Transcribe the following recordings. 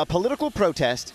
A political protest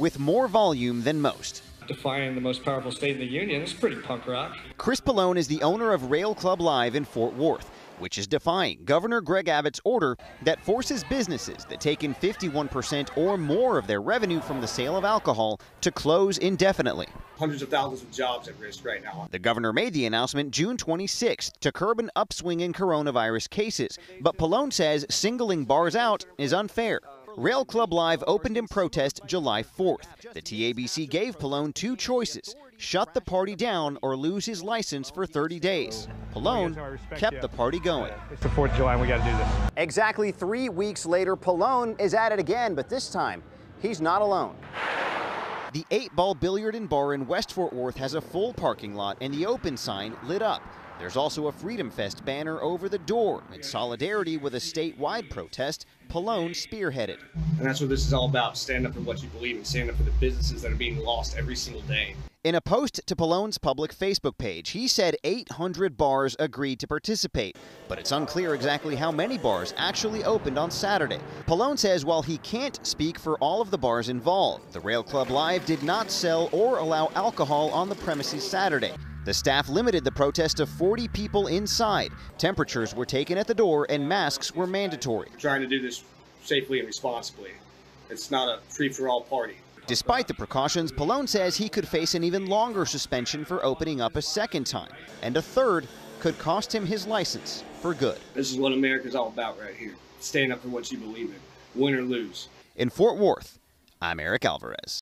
with more volume than most. Defying the most powerful state in the union is pretty punk rock. Chris Pollone is the owner of Rail Club Live in Fort Worth, which is defying Governor Greg Abbott's order that forces businesses that take in 51% or more of their revenue from the sale of alcohol to close indefinitely. Hundreds of thousands of jobs at risk right now. The governor made the announcement June 26th to curb an upswing in coronavirus cases, but Pollone says singling bars out is unfair. Rail Club Live opened in protest July 4th. The TABC gave Pollone two choices shut the party down or lose his license for 30 days. Pollone kept the party going. It's the 4th of July and we got to do this. Exactly three weeks later, Pollone is at it again, but this time he's not alone. The 8 Ball Billiard and Bar in West Fort Worth has a full parking lot and the open sign lit up. There's also a Freedom Fest banner over the door in solidarity with a statewide protest Pollone spearheaded. And that's what this is all about. Stand up for what you believe and stand up for the businesses that are being lost every single day. In a post to Pollone's public Facebook page, he said 800 bars agreed to participate, but it's unclear exactly how many bars actually opened on Saturday. Pollone says while he can't speak for all of the bars involved, the Rail Club Live did not sell or allow alcohol on the premises Saturday. The staff limited the protest to 40 people inside. Temperatures were taken at the door and masks were mandatory. Trying to do this safely and responsibly. It's not a free for all party. Despite the precautions, Pollone says he could face an even longer suspension for opening up a second time, and a third could cost him his license for good. This is what America's all about right here. Stand up for what you believe in, win or lose. In Fort Worth, I'm Eric Alvarez.